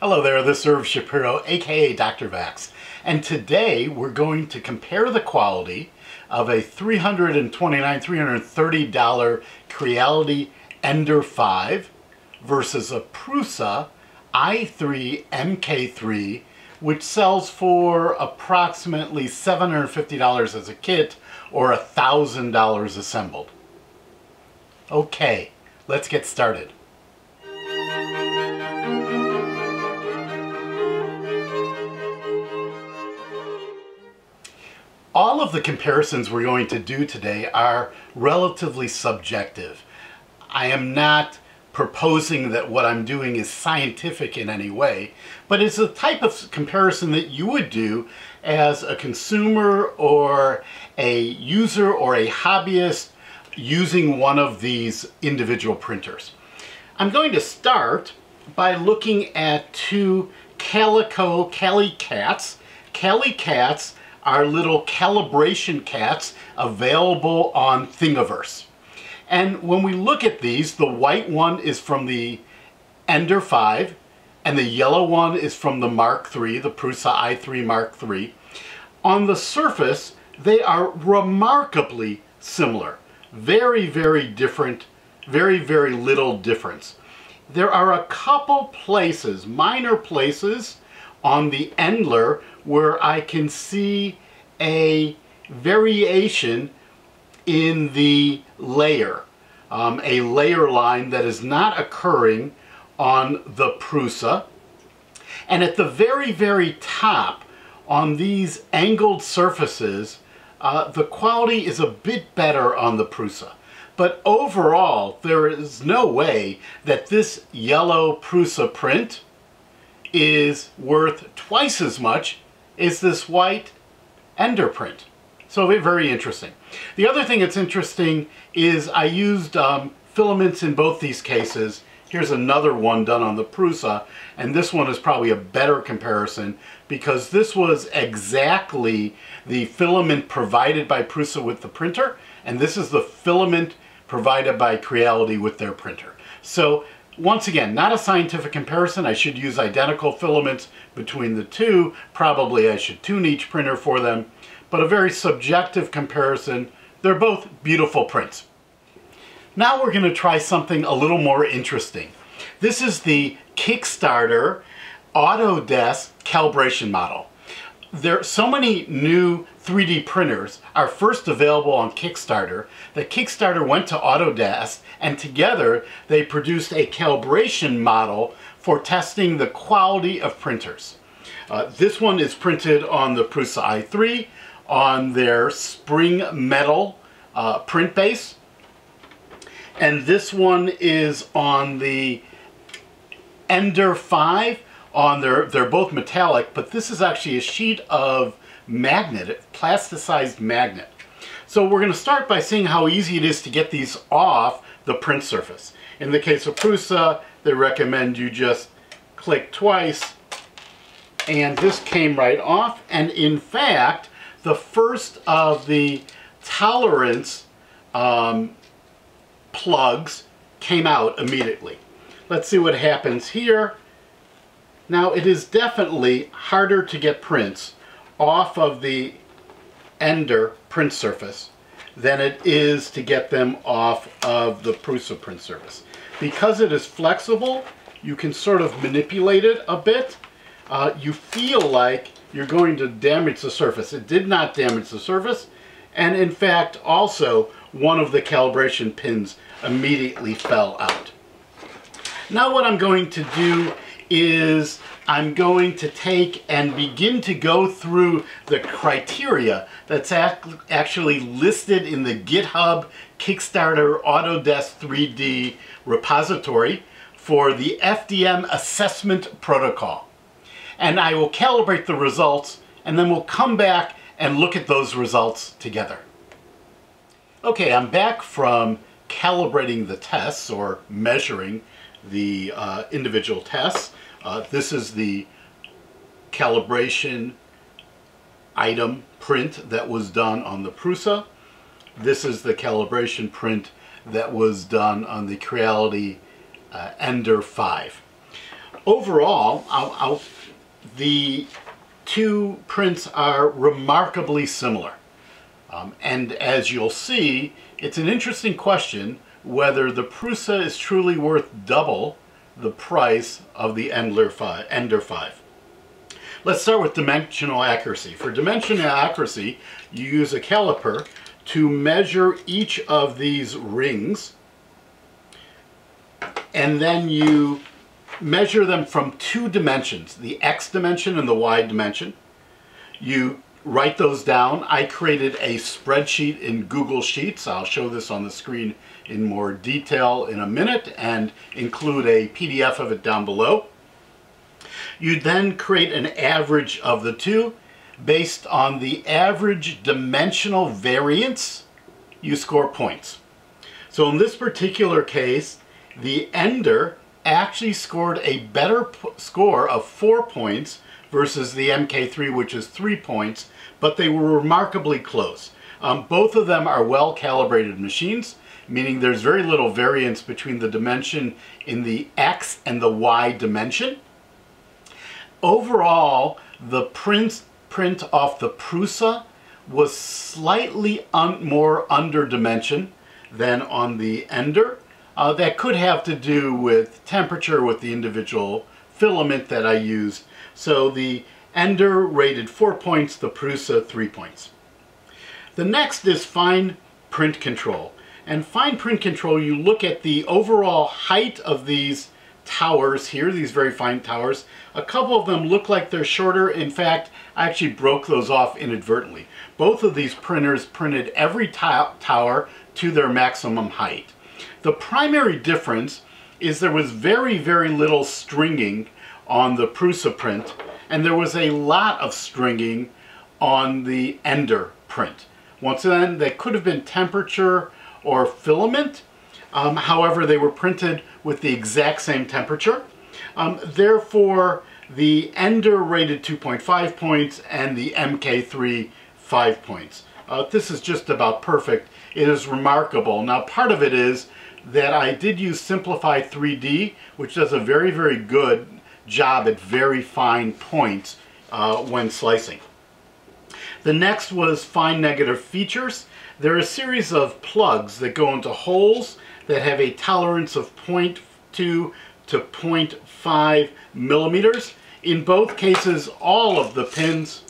Hello there, this is Irv Shapiro, aka Dr. Vax, and today we're going to compare the quality of a 329, $330 Creality Ender 5 versus a Prusa i3 MK3 which sells for approximately $750 as a kit or $1,000 assembled. Okay, let's get started. All of the comparisons we're going to do today are relatively subjective. I am not proposing that what I'm doing is scientific in any way, but it's a type of comparison that you would do as a consumer or a user or a hobbyist using one of these individual printers. I'm going to start by looking at two Calico Cali Cats. Cali Cats are little calibration cats available on Thingiverse. And when we look at these, the white one is from the Ender 5, and the yellow one is from the Mark III, the Prusa i3 Mark III. On the surface, they are remarkably similar. Very, very different, very, very little difference. There are a couple places, minor places, on the Ender where I can see a variation in the layer, um, a layer line that is not occurring on the Prusa. And at the very, very top, on these angled surfaces, uh, the quality is a bit better on the Prusa. But overall, there is no way that this yellow Prusa print is worth twice as much as this white Ender print. So very interesting. The other thing that's interesting is I used um, filaments in both these cases. Here's another one done on the Prusa, and this one is probably a better comparison because this was exactly the filament provided by Prusa with the printer, and this is the filament provided by Creality with their printer. So once again, not a scientific comparison. I should use identical filaments between the two. Probably I should tune each printer for them, but a very subjective comparison. They're both beautiful prints. Now we're going to try something a little more interesting. This is the Kickstarter Autodesk calibration model. There so many new 3D printers are first available on Kickstarter that Kickstarter went to Autodesk and together they produced a calibration model for testing the quality of printers. Uh, this one is printed on the Prusa i3 on their spring metal uh, print base and this one is on the Ender 5 on their, they're both metallic, but this is actually a sheet of magnet, plasticized magnet. So we're going to start by seeing how easy it is to get these off the print surface. In the case of Prusa, they recommend you just click twice and this came right off. And in fact, the first of the tolerance um, plugs came out immediately. Let's see what happens here. Now it is definitely harder to get prints off of the Ender print surface than it is to get them off of the Prusa print surface. Because it is flexible, you can sort of manipulate it a bit. Uh, you feel like you're going to damage the surface. It did not damage the surface. And in fact, also, one of the calibration pins immediately fell out. Now what I'm going to do is I'm going to take and begin to go through the criteria that's actually listed in the GitHub Kickstarter Autodesk 3D repository for the FDM assessment protocol. And I will calibrate the results and then we'll come back and look at those results together. Okay, I'm back from calibrating the tests or measuring the uh, individual tests. Uh, this is the calibration item print that was done on the Prusa. This is the calibration print that was done on the Creality uh, Ender 5. overall, I'll, I'll, the two prints are remarkably similar. Um, and as you'll see, it's an interesting question whether the Prusa is truly worth double the price of the Ender 5. Ender 5. Let's start with dimensional accuracy. For dimensional accuracy, you use a caliper to measure each of these rings and then you measure them from two dimensions, the x dimension and the y dimension. You write those down. I created a spreadsheet in Google Sheets. I'll show this on the screen in more detail in a minute and include a PDF of it down below. You then create an average of the two. Based on the average dimensional variance, you score points. So in this particular case, the ender actually scored a better score of four points versus the MK3, which is three points, but they were remarkably close. Um, both of them are well calibrated machines, meaning there's very little variance between the dimension in the X and the Y dimension. Overall, the print, print off the Prusa was slightly un more under dimension than on the Ender. Uh, that could have to do with temperature with the individual filament that I used. So the Ender rated 4 points, the Prusa 3 points. The next is fine print control. And fine print control, you look at the overall height of these towers here, these very fine towers. A couple of them look like they're shorter. In fact, I actually broke those off inadvertently. Both of these printers printed every tower to their maximum height. The primary difference is there was very, very little stringing on the Prusa print, and there was a lot of stringing on the Ender print. Once again, that could have been temperature or filament. Um, however, they were printed with the exact same temperature. Um, therefore, the Ender rated 2.5 points and the MK3 5 points. Uh, this is just about perfect. It is remarkable. Now, part of it is that I did use Simplify 3D, which does a very, very good job at very fine points uh, when slicing. The next was fine negative features. There are a series of plugs that go into holes that have a tolerance of 0.2 to 0.5 millimeters. In both cases, all of the pins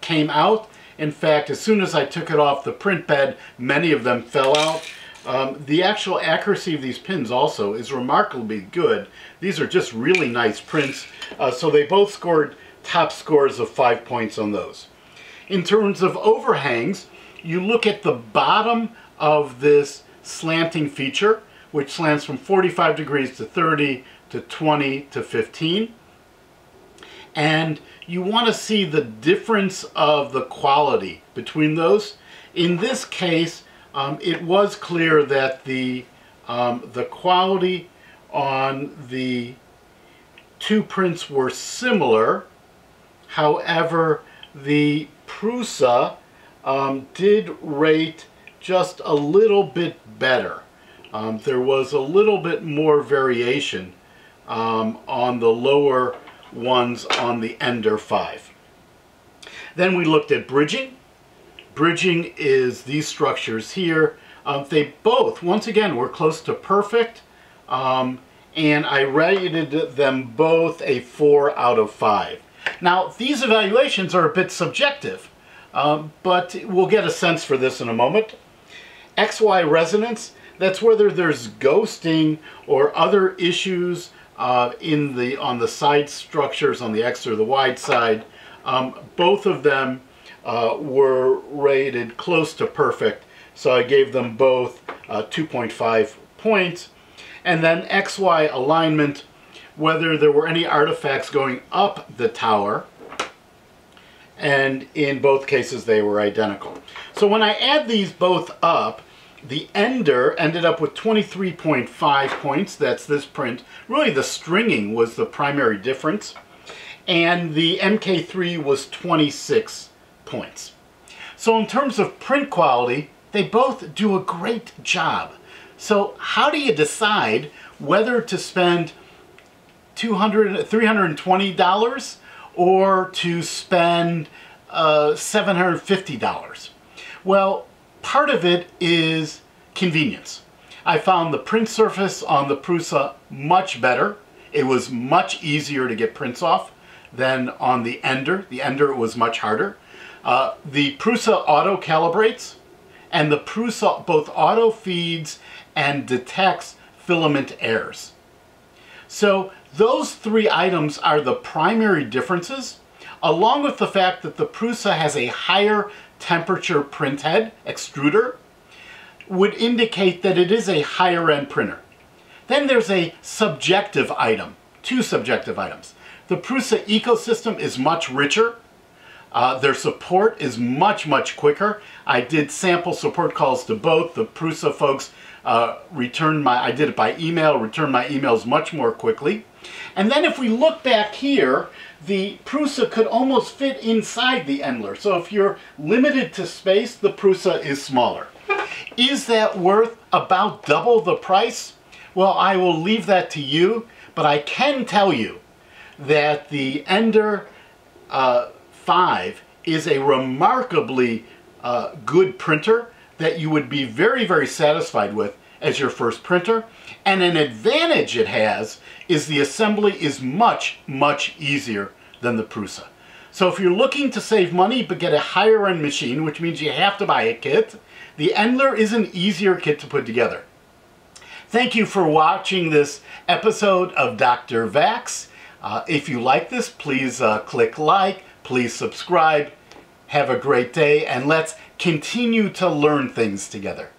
came out. In fact, as soon as I took it off the print bed, many of them fell out. Um, the actual accuracy of these pins also is remarkably good. These are just really nice prints. Uh, so they both scored top scores of five points on those. In terms of overhangs, you look at the bottom of this slanting feature, which slants from 45 degrees to 30 to 20 to 15. And you want to see the difference of the quality between those. In this case, um, it was clear that the, um, the quality on the two prints were similar. However, the Prusa um, did rate just a little bit better. Um, there was a little bit more variation um, on the lower ones on the Ender 5. Then we looked at bridging. Bridging is these structures here. Um, they both, once again, were close to perfect. Um, and I rated them both a 4 out of 5. Now, these evaluations are a bit subjective, um, but we'll get a sense for this in a moment. XY resonance, that's whether there's ghosting or other issues uh, in the on the side structures on the X or the Y side. Um, both of them uh, were rated close to perfect. So I gave them both uh, 2.5 points. And then XY alignment, whether there were any artifacts going up the tower, and in both cases they were identical. So when I add these both up, the ender ended up with 23.5 points, that's this print. Really the stringing was the primary difference. And the MK3 was 26 points. So in terms of print quality, they both do a great job. So how do you decide whether to spend $200, $320 or to spend uh, $750? Well, part of it is convenience. I found the print surface on the Prusa much better. It was much easier to get prints off than on the Ender. The Ender was much harder. Uh, the Prusa auto calibrates and the Prusa both auto feeds and detects filament errors. So those three items are the primary differences, along with the fact that the Prusa has a higher temperature print head extruder, would indicate that it is a higher end printer. Then there's a subjective item, two subjective items. The Prusa ecosystem is much richer. Uh, their support is much, much quicker. I did sample support calls to both. The Prusa folks uh, returned my, I did it by email, returned my emails much more quickly. And then if we look back here, the Prusa could almost fit inside the Ender. So if you're limited to space, the Prusa is smaller. Is that worth about double the price? Well, I will leave that to you, but I can tell you that the Ender uh, 5 is a remarkably uh, good printer that you would be very, very satisfied with as your first printer. And an advantage it has is the assembly is much, much easier than the Prusa. So if you're looking to save money but get a higher end machine, which means you have to buy a kit, the Ender is an easier kit to put together. Thank you for watching this episode of Dr. Vax. Uh, if you like this, please uh, click like, please subscribe. Have a great day, and let's continue to learn things together.